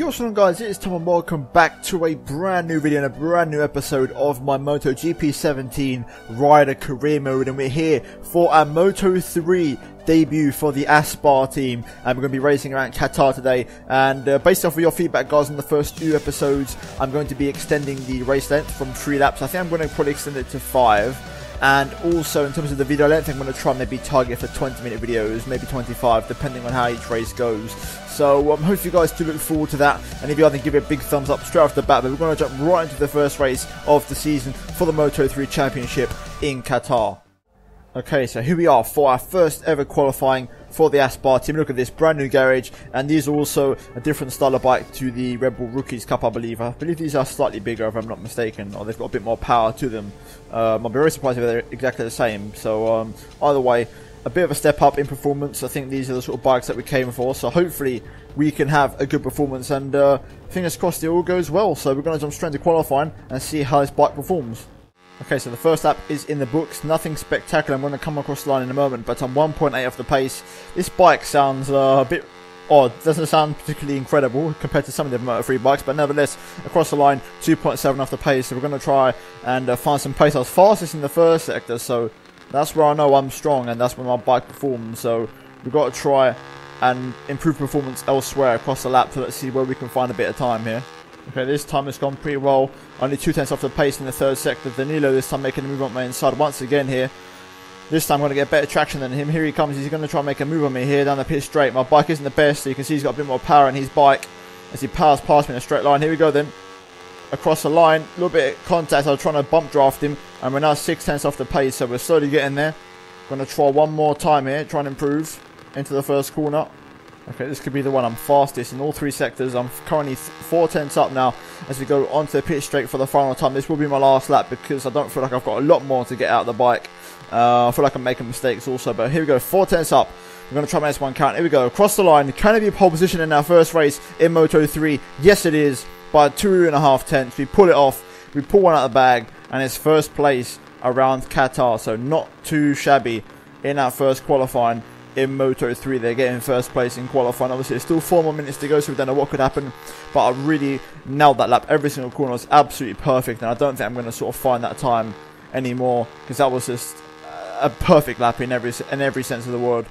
Yo, what's on guys, it's Tom and welcome back to a brand new video and a brand new episode of my Moto GP17 Rider Career Mode. And we're here for our Moto 3 debut for the Aspar team. And we're going to be racing around Qatar today. And uh, based off of your feedback guys on the first two episodes I'm going to be extending the race length from 3 laps, I think I'm going to probably extend it to 5 and also in terms of the video length I'm going to try maybe target for 20 minute videos maybe 25 depending on how each race goes so um, hope you guys do look forward to that and if you are then give it a big thumbs up straight off the bat but we're going to jump right into the first race of the season for the Moto 3 Championship in Qatar Okay, so here we are for our first ever qualifying for the Aspar team. Look at this brand new garage, and these are also a different style of bike to the Red Bull Rookies Cup, I believe. I believe these are slightly bigger, if I'm not mistaken, or they've got a bit more power to them. Um, I'll be very surprised if they're exactly the same. So um, either way, a bit of a step up in performance. I think these are the sort of bikes that we came for. So hopefully we can have a good performance, and uh, fingers crossed it all goes well. So we're going to jump straight into qualifying and see how this bike performs. Okay, so the first lap is in the books. Nothing spectacular. I'm going to come across the line in a moment, but I'm 1.8 off the pace. This bike sounds uh, a bit odd. Doesn't sound particularly incredible compared to some of the Moto 3 bikes, but nevertheless, across the line, 2.7 off the pace. So we're going to try and uh, find some pace. I was fastest in the first sector, so that's where I know I'm strong, and that's where my bike performs. So we've got to try and improve performance elsewhere across the lap. So let's see where we can find a bit of time here. Okay, this time it's gone pretty well. Only two tenths off the pace in the third sector. Danilo this time making a move on my inside once again here. This time I'm going to get better traction than him. Here he comes. He's going to try and make a move on me here down the pit straight. My bike isn't the best, so you can see he's got a bit more power in his bike as he powers past me in a straight line. Here we go then. Across the line, a little bit of contact. I was trying to bump draft him, and we're now six tenths off the pace, so we're slowly getting there. Going to try one more time here, try and improve into the first corner. Okay, this could be the one I'm fastest in all three sectors. I'm currently four tenths up now as we go onto the pit straight for the final time. This will be my last lap because I don't feel like I've got a lot more to get out of the bike. Uh, I feel like I'm making mistakes also, but here we go, four tenths up. We're going to try my next one count. Here we go, across the line. Can it be pole position in our first race in Moto 3? Yes, it is, by two and a half tenths. We pull it off, we pull one out of the bag, and it's first place around Qatar, so not too shabby in our first qualifying in Moto 3. They're getting first place in qualifying. Obviously, there's still four more minutes to go, so we don't know what could happen. But I really nailed that lap. Every single corner was absolutely perfect, and I don't think I'm going to sort of find that time anymore because that was just a perfect lap in every in every sense of the word.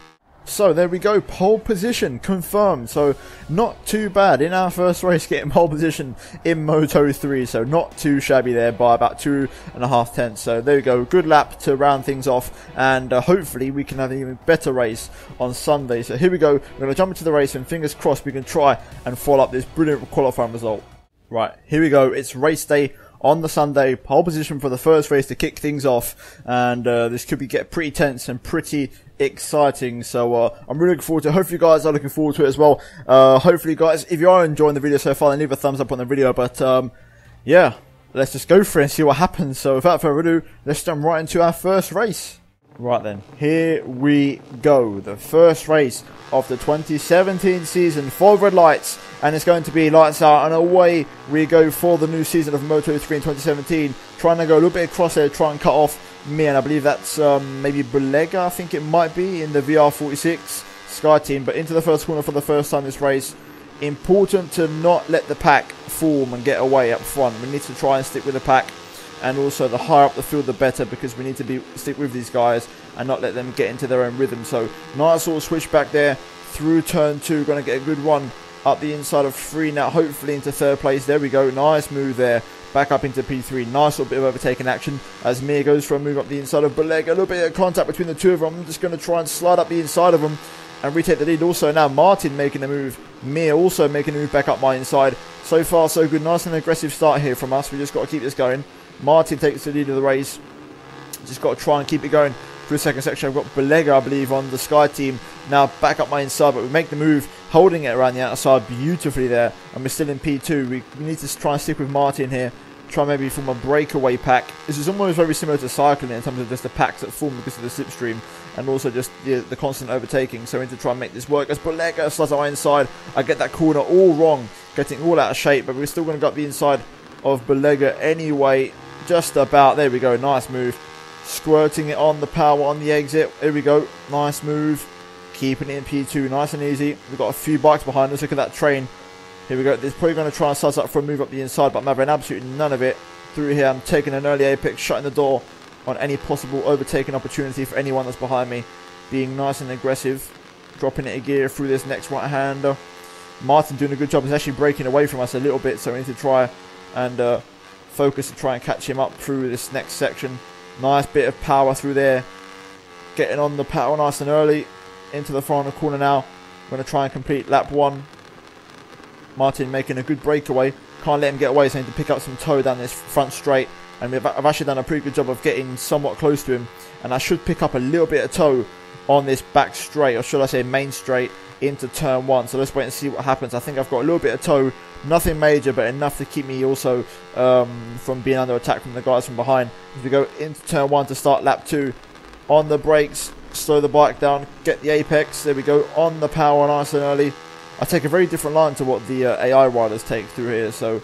So there we go, pole position confirmed. So not too bad in our first race getting pole position in Moto 3. So not too shabby there by about two and a half tenths. So there we go, good lap to round things off, and uh, hopefully we can have an even better race on Sunday. So here we go, we're going to jump into the race, and fingers crossed we can try and follow up this brilliant qualifying result. Right, here we go. It's race day on the Sunday, pole position for the first race to kick things off, and uh, this could be get pretty tense and pretty exciting. So uh, I'm really looking forward to. it. Hopefully, you guys are looking forward to it as well. Uh, hopefully, guys, if you are enjoying the video so far, then leave a thumbs up on the video. But um, yeah, let's just go for it and see what happens. So without further ado, let's jump right into our first race. Right then, here we go. The first race of the 2017 season for Red Lights, and it's going to be lights out and away we go for the new season of Moto 3 in 2017. Trying to go a little bit across there, try and cut off me, and I believe that's um, maybe Bulega, I think it might be, in the VR46 Sky team. But into the first corner for the first time this race. Important to not let the pack form and get away up front. We need to try and stick with the pack and also the higher up the field the better because we need to be stick with these guys and not let them get into their own rhythm. So nice little switch back there through turn two, going to get a good one up the inside of three now, hopefully into third place. There we go, nice move there. Back up into P3, nice little bit of overtaking action as Mir goes for a move up the inside of Bulega. A little bit of contact between the two of them. I'm just going to try and slide up the inside of them and retake the lead. Also now Martin making a move. Mir also making a move back up my inside. So far so good. Nice and aggressive start here from us. We just got to keep this going. Martin takes the lead of the race. Just got to try and keep it going through the second section. I've got Bulega, I believe, on the Sky team. Now back up my inside, but we make the move, holding it around the outside beautifully there. And we're still in P2. We, we need to try and stick with Martin here. Try maybe form a breakaway pack. This is almost very similar to cycling in terms of just the packs that form because of the slipstream and also just the, the constant overtaking. So we need to try and make this work. As Bulega slides my inside, I get that corner all wrong, getting all out of shape, but we're still going to go up the inside of Bulega anyway just about. There we go. Nice move. Squirting it on the power on the exit. Here we go. Nice move. Keeping it in P2. Nice and easy. We've got a few bikes behind us. Look at that train Here we go. This probably going to try and size up for a move up the inside, but I'm having absolutely none of it through here. I'm taking an early apex, shutting the door on any possible overtaking opportunity for anyone that's behind me. Being nice and aggressive. Dropping it a gear through this next right hander. Martin doing a good job. He's actually breaking away from us a little bit, so we need to try and uh, focus to try and catch him up through this next section. Nice bit of power through there. Getting on the power nice and early into the final corner now. Going to try and complete lap one. Martin making a good breakaway. Can't let him get away, so I need to pick up some toe down this front straight. And I've actually done a pretty good job of getting somewhat close to him. And I should pick up a little bit of toe on this back straight, or should I say main straight, into turn one. So let's wait and see what happens. I think I've got a little bit of toe, nothing major, but enough to keep me also um, from being under attack from the guys from behind. As we go into turn one to start lap two, on the brakes, slow the bike down, get the apex. There we go, on the power nice and early. I take a very different line to what the uh, AI riders take through here, so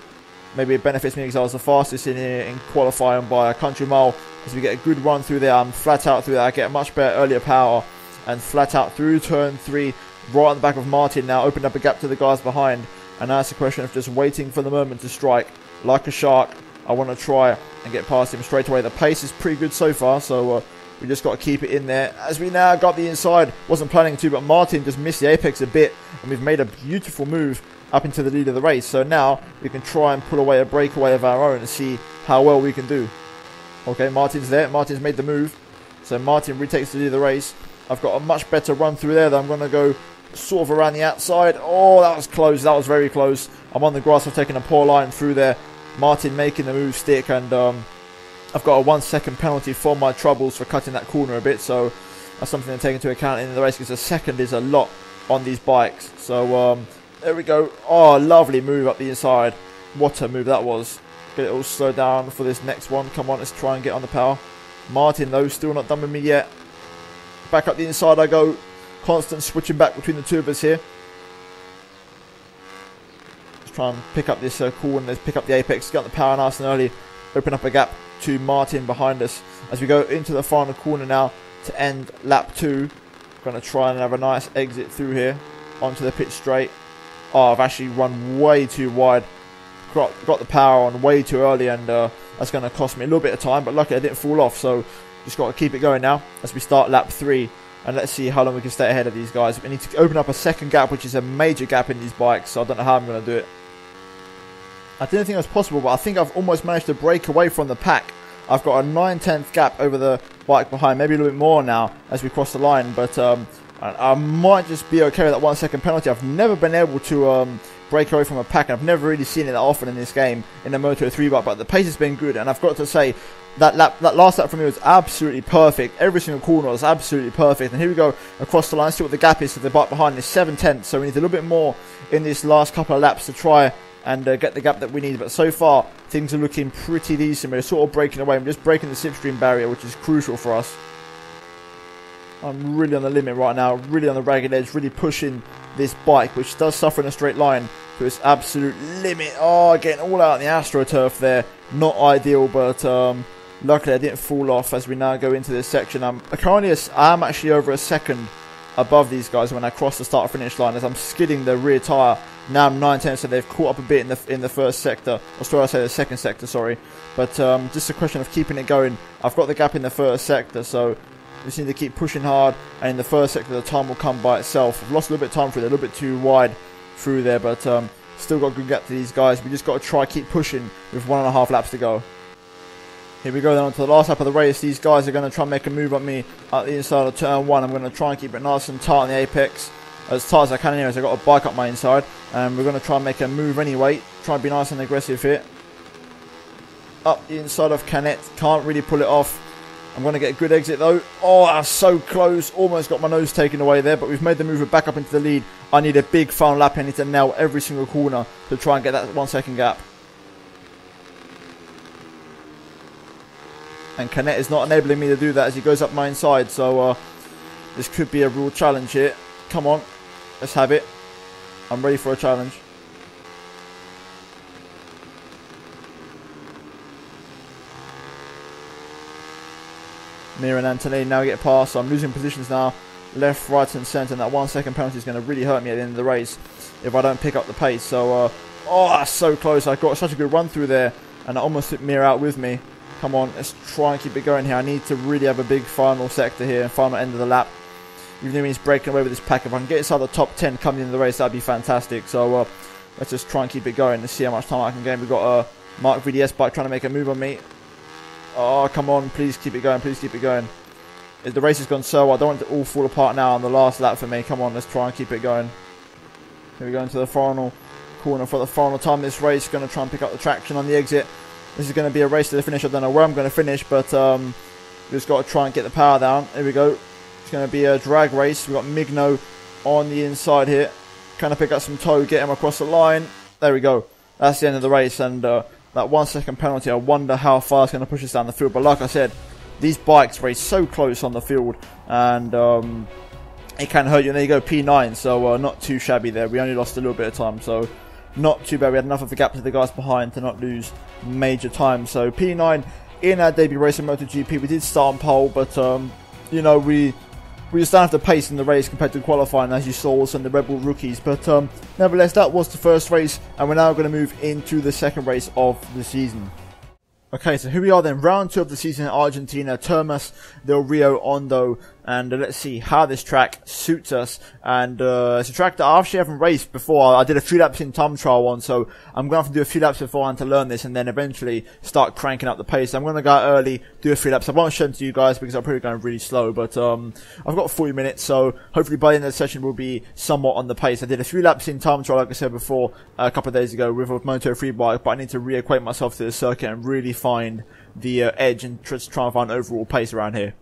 maybe it benefits me because I was the fastest in here in qualifying by a country mile. As we get a good run through there, I'm flat out through there. I get much better earlier power and flat out through turn three, right on the back of Martin now, opened up a gap to the guys behind. And now it's a question of just waiting for the moment to strike. Like a shark, I want to try and get past him straight away. The pace is pretty good so far, so uh, we just got to keep it in there. As we now got the inside, wasn't planning to, but Martin just missed the apex a bit, and we've made a beautiful move up into the lead of the race. So now we can try and pull away a breakaway of our own and see how well we can do. Okay, Martin's there. Martin's made the move. So Martin retakes the lead of the race. I've got a much better run through there that I'm going to go sort of around the outside. Oh, that was close. That was very close. I'm on the grass. I've taken a poor line through there. Martin making the move stick and um, I've got a one second penalty for my troubles for cutting that corner a bit, so that's something to take into account in the race because a second is a lot on these bikes. So um, there we go. Oh, lovely move up the inside. What a move that was. Get it all slowed down for this next one. Come on, let's try and get on the power. Martin, though, still not done with me yet. Back up the inside I go. Constant switching back between the two of us here. Let's try and pick up this uh, corner. Let's pick up the apex. Get the power nice and early. Open up a gap to Martin behind us as we go into the final corner now to end lap two. Going to try and have a nice exit through here onto the pit straight. Oh, I've actually run way too wide. Got, got the power on way too early and uh, that's going to cost me a little bit of time. But luckily I didn't fall off. So just got to keep it going now as we start lap three. And let's see how long we can stay ahead of these guys. We need to open up a second gap, which is a major gap in these bikes. So I don't know how I'm going to do it. I didn't think it was possible, but I think I've almost managed to break away from the pack. I've got a 9 tenth gap over the bike behind, maybe a little bit more now as we cross the line, but um, I, might just be okay with that one second penalty. I've never been able to um, break away from a pack, I've never really seen it that often in this game in a Moto 3 bike, but the pace has been good, and I've got to say, that lap, that last lap for me was absolutely perfect. Every single corner was absolutely perfect. And here we go across the line. See what the gap is to the bike behind is seven tenths. So we need a little bit more in this last couple of laps to try and uh, get the gap that we need. But so far, things are looking pretty decent. We're sort of breaking away. I'm just breaking the slipstream barrier, which is crucial for us. I'm really on the limit right now, really on the ragged edge, really pushing this bike, which does suffer in a straight line to its absolute limit. Oh, getting all out in the AstroTurf there. Not ideal, but um, luckily I didn't fall off as we now go into this section. I'm currently, I'm actually over a second above these guys when I cross the start finish line as I'm skidding the rear tyre now I'm 9 10, so they've caught up a bit in the in the first sector. Or sorry, I say the second sector, sorry. But um, just a question of keeping it going. I've got the gap in the first sector, so just need to keep pushing hard. And in the first sector, the time will come by itself. I've lost a little bit of time through there, a little bit too wide through there, but um, still got a good gap to these guys. We just got to try keep pushing with one and a half laps to go. Here we go then on to the last lap of the race. These guys are going to try and make a move on me at the inside of turn one. I'm going to try and keep it nice and tight on the apex as tight as I can anyways. I've got a bike up my inside. And we're going to try and make a move anyway. Try and be nice and aggressive here. Up the inside of Canet. Can't really pull it off. I'm going to get a good exit though. Oh, that's so close. Almost got my nose taken away there. But we've made the move back up into the lead. I need a big final lap. I need to nail every single corner to try and get that one second gap. And Canet is not enabling me to do that as he goes up my inside. So uh, this could be a real challenge here. Come on. Let's have it. I'm ready for a challenge. Mir and Anthony now get past, so I'm losing positions now. Left, right and centre, and that one second penalty is going to really hurt me at the end of the race if I don't pick up the pace. So uh, Oh, that's so close. I got such a good run through there, and I almost took Mir out with me. Come on, let's try and keep it going here. I need to really have a big final sector here, and final end of the lap. Even though he's breaking away with this pack, if I can get inside the top 10 coming into the race, that'd be fantastic. So uh, let's just try and keep it going and see how much time I can gain. We've got a uh, Marc VDS bike trying to make a move on me. Oh, come on, please keep it going, please keep it going. The race has gone so well, I don't want it to all fall apart now on the last lap for me. Come on, let's try and keep it going. Here we go into the final corner for the final time this race. Going to try and pick up the traction on the exit. This is going to be a race to the finish. I don't know where I'm going to finish, but um, we've just got to try and get the power down. Here we go. It's going to be a drag race. We've got Migno on the inside here. Trying to pick up some toe, get him across the line. There we go. That's the end of the race. And uh, that one second penalty, I wonder how far it's going to push us down the field. But like I said, these bikes race so close on the field. And um, it can hurt you. And there you go, P9. So uh, not too shabby there. We only lost a little bit of time. So not too bad. We had enough of a gap to the guys behind to not lose major time. So P9 in our debut race in MotoGP, we did start on pole, but um, you know we we just don't have the pace in the race compared to qualifying, as you saw also in the Red Bull rookies. But um, nevertheless, that was the first race, and we're now going to move into the second race of the season. Okay, so here we are then, round two of the season in Argentina, Termas del Rio Hondo and uh, let's see how this track suits us. And uh, it's a track that I actually haven't raced before. I did a few laps in time trial one, so I'm going to have to do a few laps beforehand to learn this, and then eventually start cranking up the pace. I'm going to go early, do a few laps. I won't show them to you guys because I'm probably going really slow, but um, I've got 40 minutes, so hopefully by the end of the session we'll be somewhat on the pace. I did a few laps in time trial, like I said before, a couple of days ago with a Moto 3 bike, but I need to reacquaint myself to the circuit and really find the uh, edge and try to find overall pace around here.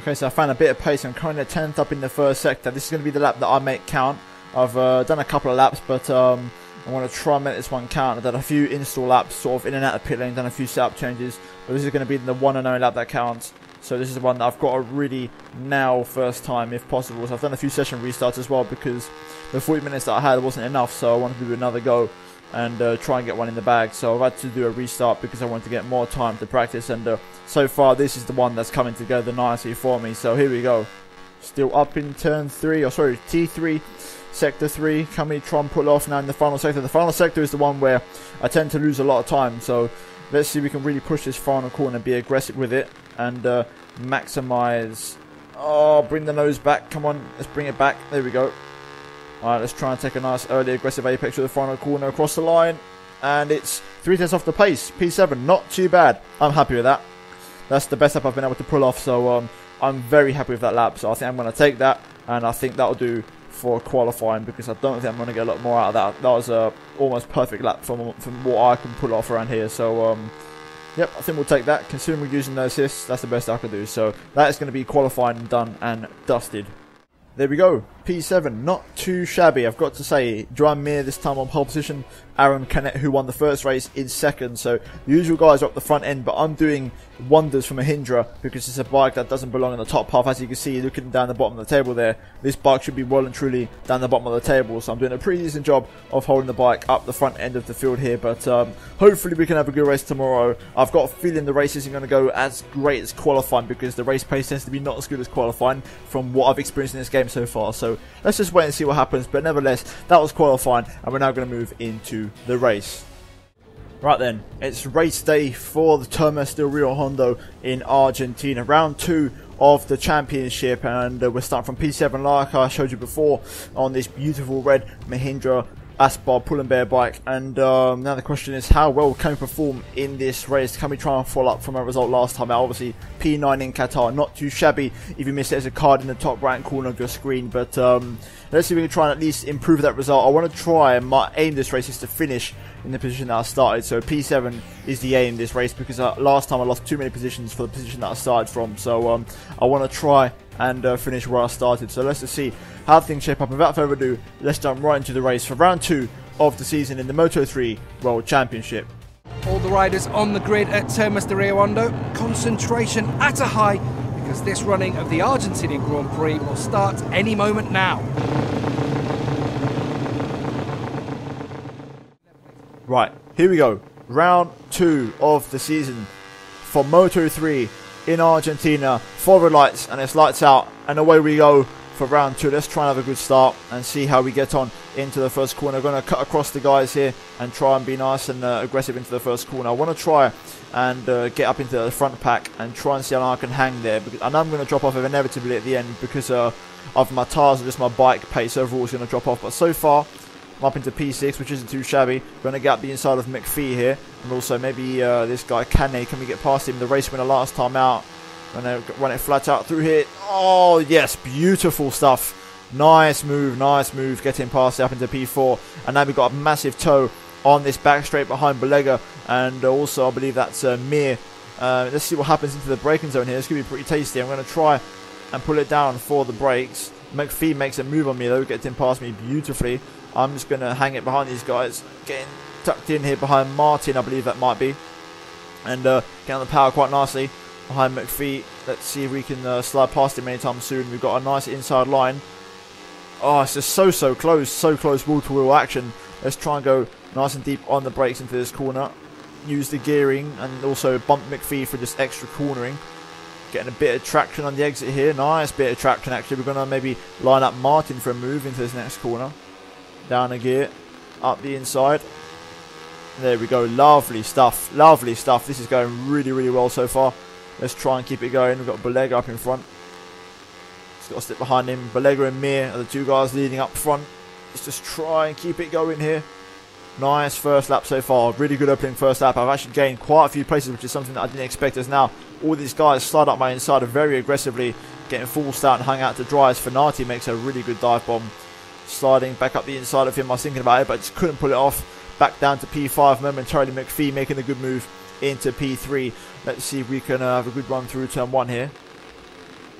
Okay, so I found a bit of pace. I'm currently 10th up in the first sector. This is going to be the lap that I make count. I've uh, done a couple of laps, but um, I want to try and make this one count. I've done a few install laps, sort of in and out of pit lane, done a few setup changes, but this is going to be the one and only lap that counts. So this is the one that I've got to really nail first time if possible. So I've done a few session restarts as well because the 40 minutes that I had wasn't enough, so I wanted to do another go and uh, try and get one in the bag. So I've had to do a restart because I wanted to get more time to practice. And uh, so far, this is the one that's coming together nicely for me. So here we go. Still up in turn three, or sorry, T3, sector three. Can we try and pull off now in the final sector? The final sector is the one where I tend to lose a lot of time. So let's see if we can really push this final corner, be aggressive with it, and uh, maximize. Oh, bring the nose back. Come on, let's bring it back. There we go. Alright, let's try and take a nice early aggressive apex to the final corner across the line. And it's three tenths off the pace. P7, not too bad. I'm happy with that. That's the best lap I've been able to pull off. So um, I'm very happy with that lap. So I think I'm going to take that. And I think that'll do for qualifying because I don't think I'm going to get a lot more out of that. That was a almost perfect lap from, from what I can pull off around here. So um, Yep, I think we'll take that. Considering we're using those assists, that's the best I can do. So that is going to be qualified and done and dusted. There we go. P7, not too shabby, I've got to say. Joan Mir this time on pole position. Aron Canet, who won the first race, in second. So the usual guys are up the front end, but I'm doing wonders for Mahindra because it's a bike that doesn't belong in the top half. As you can see, looking down the bottom of the table there, this bike should be well and truly down the bottom of the table. So I'm doing a pretty decent job of holding the bike up the front end of the field here. But um, hopefully we can have a good race tomorrow. I've got a feeling the race isn't going to go as great as qualifying because the race pace tends to be not as good as qualifying from what I've experienced in this game so far. So let's just wait and see what happens. But nevertheless, that was qualifying, and we're now going to move into the race. Right then, it's race day for the Termas del Rio Hondo in Argentina. Round two of the championship, and uh, we're starting from P7 like I showed you before on this beautiful red Mahindra Aspar Pull and Bear bike. And um, now the question is, how well can we perform in this race? Can we try and follow up from our result last time? Obviously, P9 in Qatar, not too shabby if you miss it as a card in the top right corner of your screen. But um, let's see if we can try and at least improve that result. I want to try, and my aim this race is to finish in the position that I started. So P7 is the aim this race because uh, last time I lost too many positions for the position that I started from. So um, I want to try and uh, finish where I started. So let's just see how things shape up. Without further ado, let's jump right into the race for round two of the season in the Moto3 World Championship. All the riders on the grid at Termas de Rio Hondo. Concentration at a high because this running of the Argentinian Grand Prix will start any moment now. Right, here we go. Round two of the season for Moto 3 in Argentina. Forward lights and it's lights out and away we go for round two. Let's try and have a good start and see how we get on into the first corner. Going to cut across the guys here and try and be nice and uh, aggressive into the first corner. I want to try and uh, get up into the front pack and try and see how I can hang there. Because I know I'm going to drop off inevitably at the end because uh, of my tyres and just my bike pace overall is going to drop off. But so far, Up into P6, which isn't too shabby. Going to get up the inside of McPhee here. And also maybe uh, this guy, Canet, can we get past him? The race winner last time out. Going to run it flat out through here. Oh, yes, beautiful stuff. Nice move, nice move, getting past it up into P4. And now we've got a massive toe on this back straight behind Bulega. And also, I believe that's uh, Mir. Uh, let's see what happens into the braking zone here. It's going to be pretty tasty. I'm going to try and pull it down for the brakes. McPhee makes a move on me though, gets in past me beautifully. I'm just going to hang it behind these guys. Getting tucked in here behind Martin, I believe that might be. And uh, getting on the power quite nicely behind McPhee. Let's see if we can uh, slide past him anytime soon. We've got a nice inside line. Oh, it's just so, so close. So close wheel-to-wheel -wheel action. Let's try and go nice and deep on the brakes into this corner. Use the gearing and also bump McPhee for just extra cornering. Getting a bit of traction on the exit here. Nice bit of traction actually. We're going to maybe line up Martin for a move into this next corner. Down a gear. Up the inside. There we go. Lovely stuff. Lovely stuff. This is going really, really well so far. Let's try and keep it going. We've got Bulega up in front. Just got to stick behind him. Bulega and Mir are the two guys leading up front. Let's just try and keep it going here. Nice first lap so far. Really good opening first lap. I've actually gained quite a few places, which is something that I didn't expect as now all these guys slide up my inside very aggressively, getting full start and hung out to dry as Fenati makes a really good dive bomb. Sliding back up the inside of him, I was thinking about it, but just couldn't pull it off. Back down to P5 momentarily. McPhee making a good move into P3. Let's see if we can uh, have a good run through turn 1 here.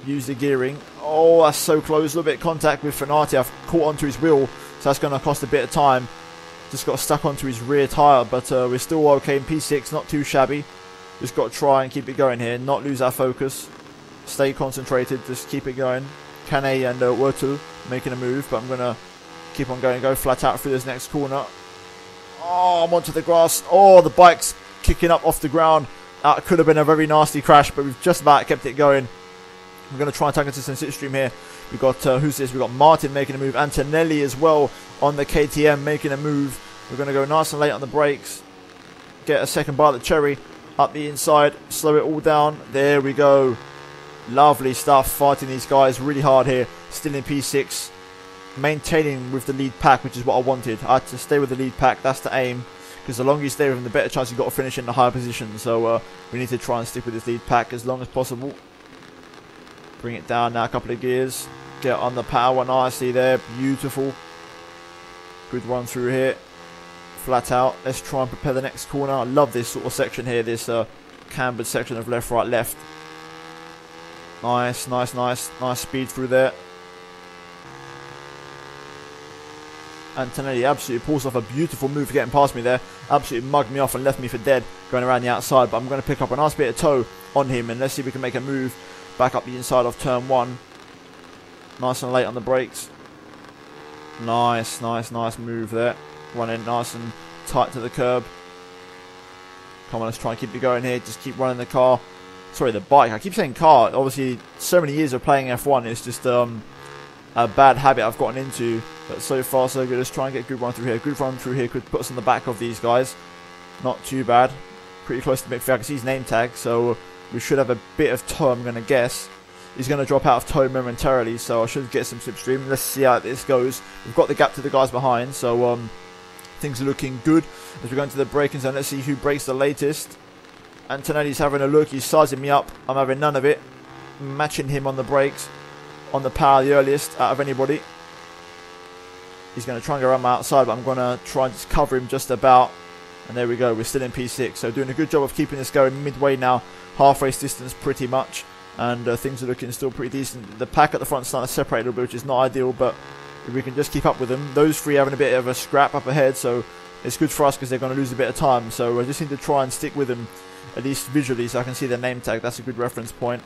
Use the gearing. Oh, that's so close. A little bit of contact with Fenati. I've caught onto his wheel, so that's going to cost a bit of time. Just got stuck onto his rear tyre, but uh, we're still okay in P6, not too shabby. Just got to try and keep it going here, not lose our focus. Stay concentrated, just keep it going. Canet and uh, making a move, but I'm going to keep on going, go flat out through this next corner. Oh, I'm onto the grass. Oh, the bike's kicking up off the ground. That could have been a very nasty crash, but we've just about kept it going. We're going to try and take it to some stream here. We've got, uh, who's this? We've got Martin making a move. Antonelli as well on the KTM making a move. We're going to go nice and late on the brakes. Get a second bite of the cherry up the inside, slow it all down. There we go. Lovely stuff. Fighting these guys really hard here. Still in P6. Maintaining with the lead pack, which is what I wanted. I had to stay with the lead pack. That's the aim. Because the longer you stay with them, the better chance you've got to finish in the higher position. So uh, we need to try and stick with this lead pack as long as possible. Bring it down now a couple of gears. Get on the power nicely there. Beautiful. Good run through here flat out. Let's try and prepare the next corner. I love this sort of section here, this uh, cambered section of left, right, left. Nice, nice, nice, nice speed through there. Antonelli absolutely pulls off a beautiful move for getting past me there. Absolutely mugged me off and left me for dead going around the outside. But I'm going to pick up a nice bit of toe on him and let's see if we can make a move back up the inside of turn one. Nice and late on the brakes. Nice, nice, nice move there running nice and tight to the curb. Come on, let's try and keep it going here. Just keep running the car. Sorry, the bike. I keep saying car. Obviously, so many years of playing F1, it's just um, a bad habit I've gotten into. But so far, so good. Let's try and get good run through here. Good run through here could put us on the back of these guys. Not too bad. Pretty close to McPhee. I can see his name tag, so we should have a bit of toe, I'm going to guess. He's going to drop out of toe momentarily, so I should get some slipstream. Let's see how this goes. We've got the gap to the guys behind, so um, Things are looking good as we go into the braking zone. Let's see who breaks the latest. Antonelli's having a look. He's sizing me up. I'm having none of it. Matching him on the brakes. On the power, the earliest out of anybody. He's going to try and go around my outside, but I'm going to try and just cover him just about. And there we go. We're still in P6. So doing a good job of keeping this going midway now. Half race distance pretty much. And uh, things are looking still pretty decent. The pack at the front starting to separate a little bit, which is not ideal, but if we can just keep up with them. Those three having a bit of a scrap up ahead, so it's good for us because they're going to lose a bit of time. So I just need to try and stick with them, at least visually, so I can see their name tag. That's a good reference point.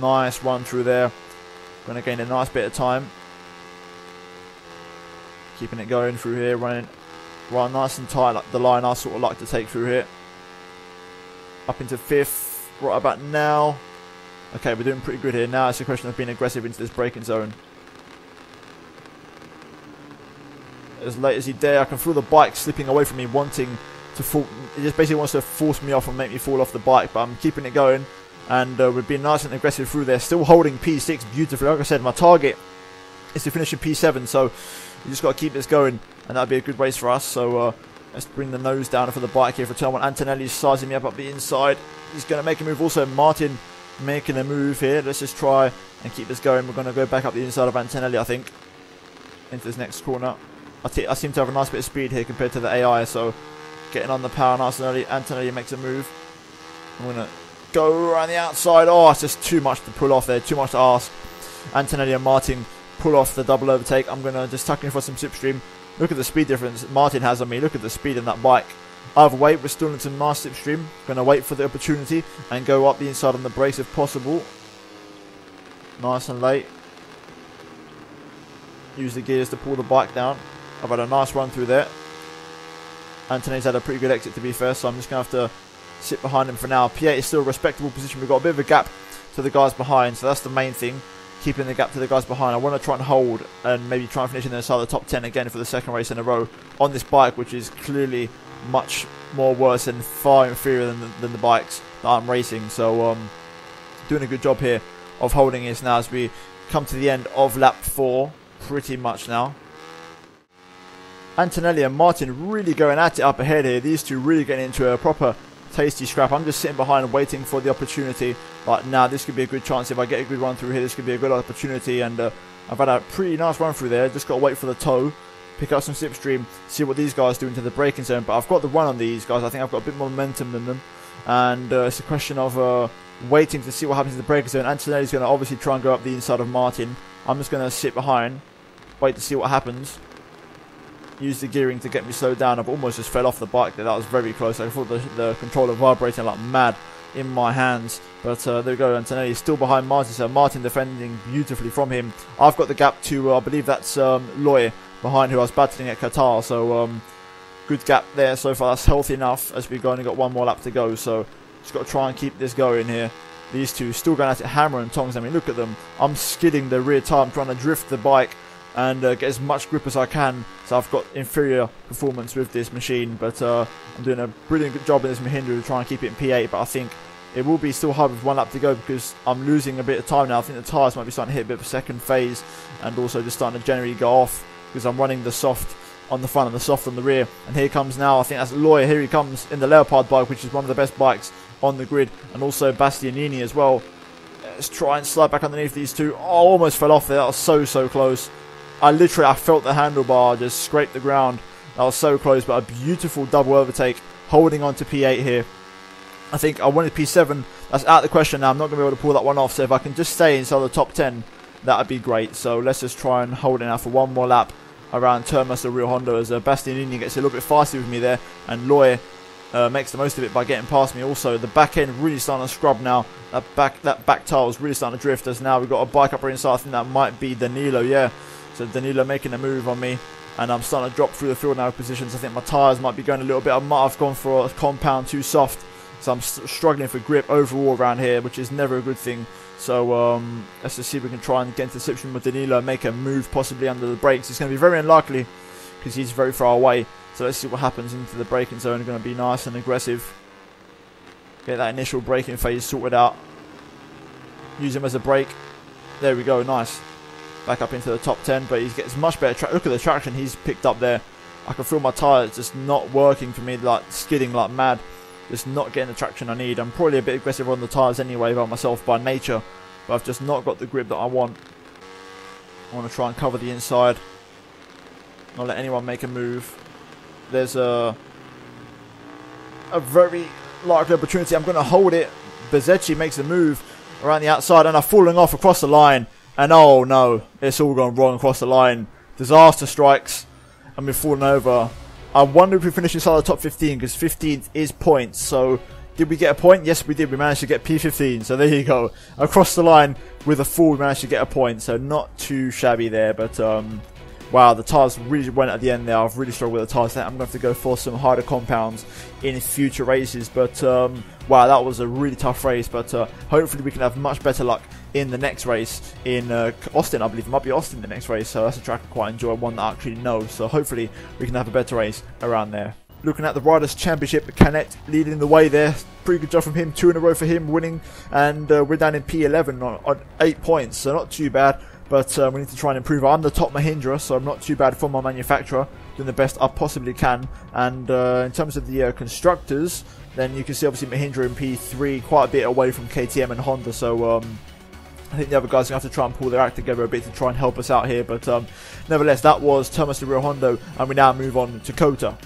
Nice run through there. Going to gain a nice bit of time. Keeping it going through here, running run nice and tight, like the line I sort of like to take through here. Up into fifth, right about now. Okay, we're doing pretty good here. Now it's a question of being aggressive into this braking zone. As late as he dare, I can feel the bike slipping away from me, wanting to fall. It just basically wants to force me off and make me fall off the bike, but I'm keeping it going. And uh, we've been nice and aggressive through there. Still holding P6 beautifully. Like I said, my target is to finish in P7, so you just got to keep this going, and that'd be a good race for us. So uh, let's bring the nose down for the bike here for turn one. Antonelli's sizing me up up the inside. He's going to make a move. Also, Martin making a move here. Let's just try and keep this going. We're going to go back up the inside of Antonelli, I think, into this next corner. I, I seem to have a nice bit of speed here compared to the AI, so getting on the power nice and early. Antonelli makes a move. I'm going to go around the outside. Oh, it's just too much to pull off there, too much to ask. Antonelli and Martin pull off the double overtake. I'm going to just tuck in for some slipstream. Look at the speed difference Martin has on me. Look at the speed in that bike. Either way, we're still in some nice slipstream. Going to wait for the opportunity and go up the inside on the brakes if possible. Nice and late. Use the gears to pull the bike down. I've had a nice run through there. Anthony's had a pretty good exit to be fair, so I'm just going to have to sit behind him for now. P8 is still a respectable position. We've got a bit of a gap to the guys behind, so that's the main thing keeping the gap to the guys behind. I want to try and hold and maybe try and finish in the side of the top 10 again for the second race in a row on this bike, which is clearly much more worse and far inferior than the, than the bikes that I'm racing. So, um, doing a good job here of holding this now as we come to the end of lap 4, pretty much now. Antonelli and Martin really going at it up ahead here. These two really getting into a proper tasty scrap. I'm just sitting behind waiting for the opportunity. But now this could be a good chance. If I get a good run through here, this could be a good opportunity. And uh, I've had a pretty nice run through there. Just got to wait for the toe, pick up some slipstream, see what these guys do into the braking zone. But I've got the run on these guys. I think I've got a bit more momentum than them. And uh, it's a question of uh, waiting to see what happens in the braking zone. Antonelli's going to obviously try and go up the inside of Martin. I'm just going to sit behind, wait to see what happens use the gearing to get me slowed down. I've almost just fell off the bike there. That was very close. I thought the, the controller vibrating like mad in my hands. But uh, there we go. Antonelli still behind Martin. So Martin defending beautifully from him. I've got the gap to, uh, I believe that's um, Loi behind who I was battling at Qatar. So um, good gap there so far. That's healthy enough as we've only got one more lap to go. So just got to try and keep this going here. These two still going at it hammer and tongs. I mean, look at them. I'm skidding the rear tire. I'm trying to drift the bike and uh, get as much grip as I can. So I've got inferior performance with this machine, but uh, I'm doing a brilliant job in this Mahindra to try and keep it in P8. But I think it will be still hard with one lap to go because I'm losing a bit of time now. I think the tyres might be starting to hit a bit of a second phase, and also just starting to generally go off because I'm running the soft on the front and the soft on the rear. And here comes now, I think that's Lawyer. Here he comes in the Leopard bike, which is one of the best bikes on the grid, and also Bastianini as well. Let's try and slide back underneath these two. Oh, almost fell off there. That was so, so close. I literally, I felt the handlebar just scrape the ground. That was so close, but a beautiful double overtake, holding on to P8 here. I think I wanted P7. That's out of the question now. I'm not going to be able to pull that one off. So if I can just stay inside the top 10, that would be great. So let's just try and hold it now for one more lap around Termas Rio Hondo as uh, Bastianini gets a little bit faster with me there. And Loi uh, makes the most of it by getting past me. Also, the back end really starting to scrub now. That back that back tire is really starting to drift as now we've got a bike up inside. I think that might be Danilo. Yeah, so Danilo making a move on me. And I'm starting to drop through the field now positions. I think my tyres might be going a little bit. I might have gone for a compound too soft. So I'm struggling for grip overall around here, which is never a good thing. So um, let's just see if we can try and get slipstream with Danilo make a move possibly under the brakes. It's going to be very unlikely because he's very far away. So let's see what happens into the braking zone. Going to be nice and aggressive. Get that initial braking phase sorted out. Use him as a brake. There we go, nice back up into the top 10, but he gets much better track. Look at the traction he's picked up there. I can feel my tyres just not working for me, like skidding like mad. Just not getting the traction I need. I'm probably a bit aggressive on the tyres anyway by myself by nature, but I've just not got the grip that I want. I want to try and cover the inside. Not let anyone make a move. There's a a very likely opportunity. I'm going to hold it. Bezzecchi makes a move around the outside and I'm falling off across the line. And oh no, it's all gone wrong across the line. Disaster strikes, and we've fallen over. I wonder if we finish inside the top 15 because 15th is points. So, did we get a point? Yes, we did. We managed to get P15. So there you go. Across the line with a full, we managed to get a point. So not too shabby there, but um, wow, the tires really went at the end there. I've really struggled with the tires. I'm going to have to go for some harder compounds in future races. But um, wow, that was a really tough race. But uh, hopefully we can have much better luck in the next race in uh, Austin. I believe it might be Austin the next race. So that's a track I quite enjoy, one that I actually know. So hopefully we can have a better race around there. Looking at the Riders' Championship, Canet leading the way there. Pretty good job from him. Two in a row for him, winning. And uh, we're down in P11 on, on, eight points, so not too bad. But uh, we need to try and improve. I'm the top Mahindra, so I'm not too bad for my manufacturer. Doing the best I possibly can. And uh, in terms of the uh, constructors, then you can see obviously Mahindra in P3, quite a bit away from KTM and Honda. So um, I think the other guys are going to have to try and pull their act together a bit to try and help us out here. But um, nevertheless, that was Termas de Rio Hondo, and we now move on to COTA.